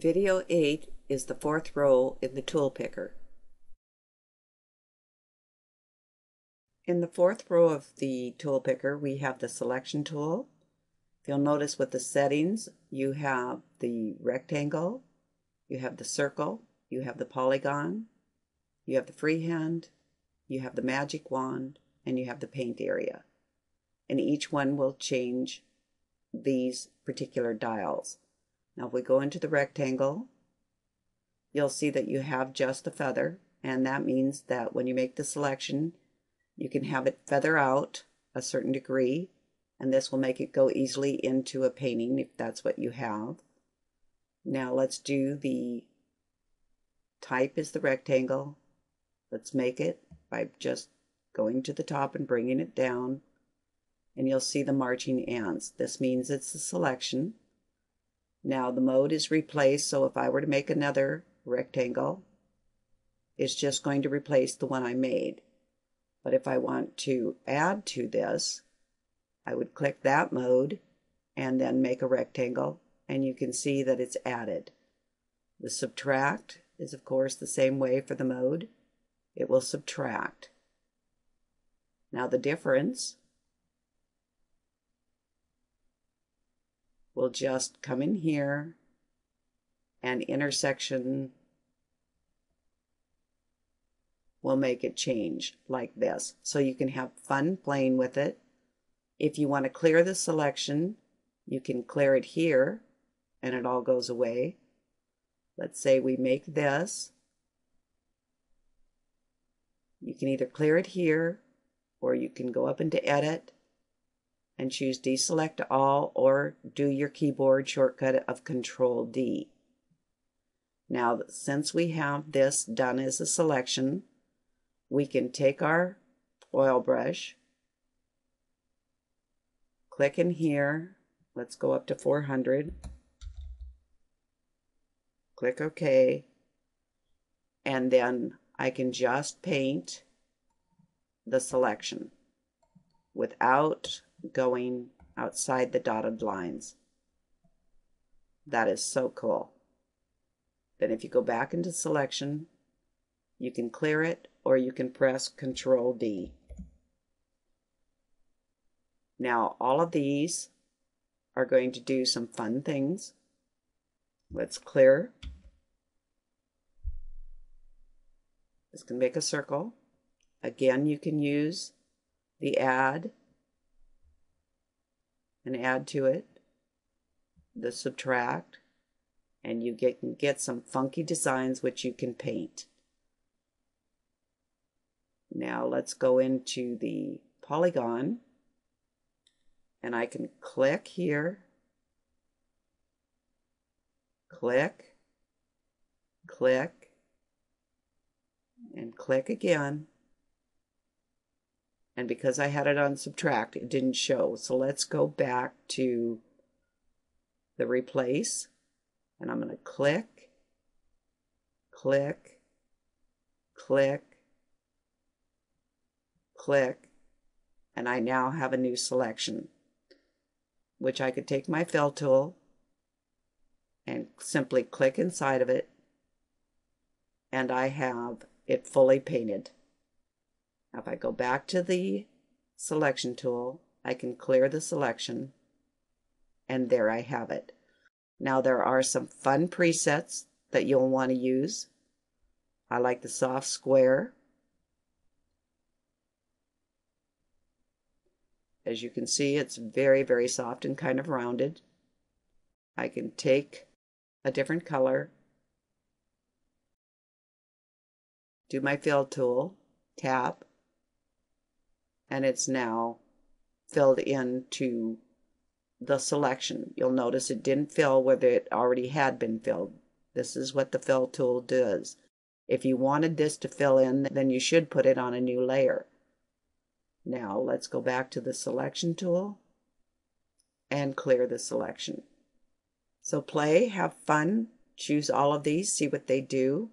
Video 8 is the fourth row in the tool picker. In the fourth row of the tool picker we have the selection tool. You'll notice with the settings you have the rectangle, you have the circle, you have the polygon, you have the freehand, you have the magic wand, and you have the paint area. And each one will change these particular dials. Now if we go into the rectangle, you'll see that you have just a feather, and that means that when you make the selection, you can have it feather out a certain degree, and this will make it go easily into a painting if that's what you have. Now let's do the type is the rectangle. Let's make it by just going to the top and bringing it down. And you'll see the marching ants. This means it's a selection. Now the mode is replaced, so if I were to make another rectangle, it's just going to replace the one I made. But if I want to add to this, I would click that mode and then make a rectangle, and you can see that it's added. The subtract is of course the same way for the mode. It will subtract. Now the difference we'll just come in here and intersection will make it change like this. So you can have fun playing with it. If you want to clear the selection, you can clear it here and it all goes away. Let's say we make this. You can either clear it here or you can go up into edit and choose deselect all or do your keyboard shortcut of control D. Now since we have this done as a selection we can take our oil brush click in here let's go up to 400 click OK and then I can just paint the selection without going outside the dotted lines. That is so cool. Then if you go back into selection, you can clear it or you can press Control D. Now all of these are going to do some fun things. Let's clear. This can make a circle. Again, you can use the add and add to it the subtract and you get, can get some funky designs which you can paint. Now let's go into the polygon and I can click here, click, click, and click again and because I had it on subtract it didn't show. So let's go back to the replace. And I'm going to click click click click. And I now have a new selection which I could take my fill tool and simply click inside of it. And I have it fully painted. Now if I go back to the selection tool, I can clear the selection and there I have it. Now there are some fun presets that you'll want to use. I like the soft square. As you can see, it's very, very soft and kind of rounded. I can take a different color, do my fill tool, tap, and it's now filled into the selection. You'll notice it didn't fill whether it already had been filled. This is what the fill tool does. If you wanted this to fill in, then you should put it on a new layer. Now let's go back to the selection tool and clear the selection. So play, have fun, choose all of these, see what they do.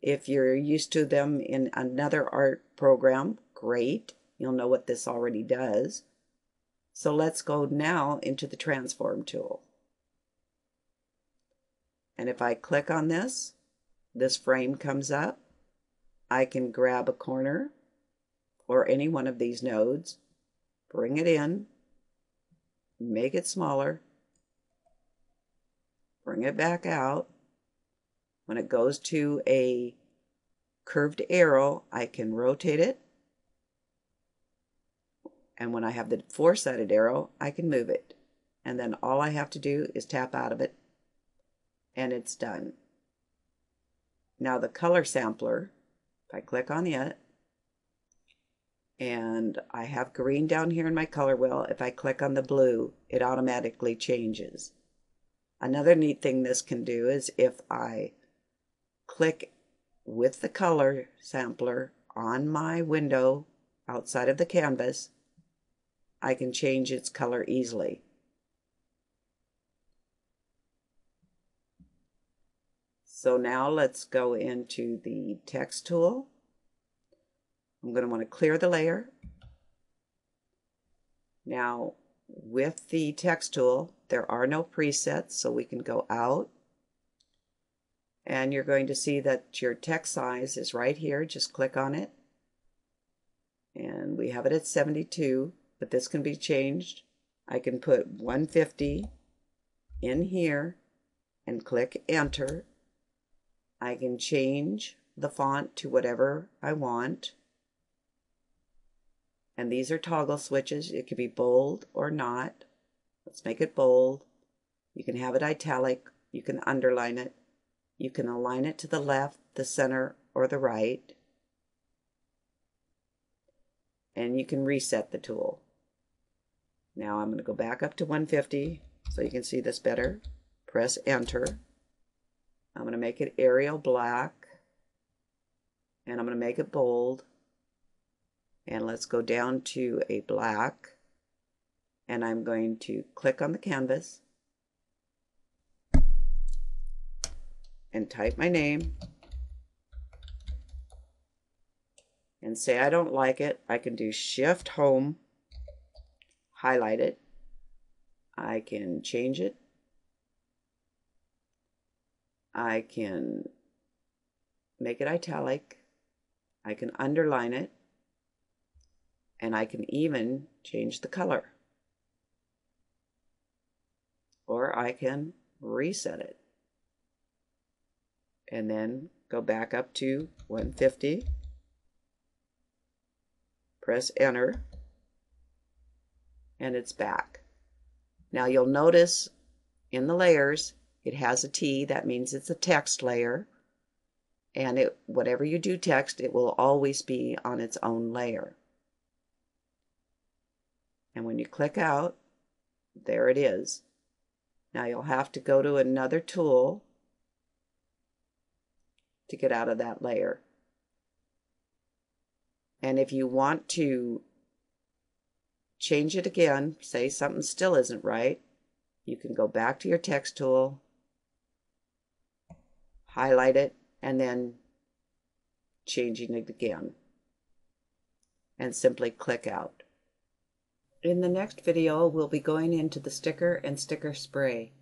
If you're used to them in another art program, great. You'll know what this already does. So let's go now into the transform tool. And if I click on this, this frame comes up. I can grab a corner or any one of these nodes, bring it in, make it smaller, bring it back out. When it goes to a curved arrow, I can rotate it. And when I have the four-sided arrow, I can move it. And then all I have to do is tap out of it and it's done. Now the color sampler, if I click on it, and I have green down here in my color wheel, if I click on the blue, it automatically changes. Another neat thing this can do is if I click with the color sampler on my window outside of the canvas, I can change its color easily. So now let's go into the text tool. I'm going to want to clear the layer. Now with the text tool there are no presets so we can go out and you're going to see that your text size is right here just click on it and we have it at 72 but this can be changed I can put 150 in here and click enter I can change the font to whatever I want. And these are toggle switches. It can be bold or not. Let's make it bold. You can have it italic. You can underline it. You can align it to the left, the center, or the right. And you can reset the tool. Now I'm going to go back up to 150 so you can see this better. Press enter. I'm going to make it Arial black and I'm going to make it bold and let's go down to a black and I'm going to click on the canvas and type my name and say I don't like it I can do shift home highlight it. I can change it. I can make it italic, I can underline it, and I can even change the color. Or I can reset it. And then go back up to 150, press enter, and it's back. Now you'll notice in the layers it has a T, that means it's a text layer. And it, whatever you do text, it will always be on its own layer. And when you click out, there it is. Now you'll have to go to another tool to get out of that layer. And if you want to change it again, say something still isn't right, you can go back to your text tool highlight it, and then changing it again. And simply click out. In the next video, we'll be going into the sticker and sticker spray.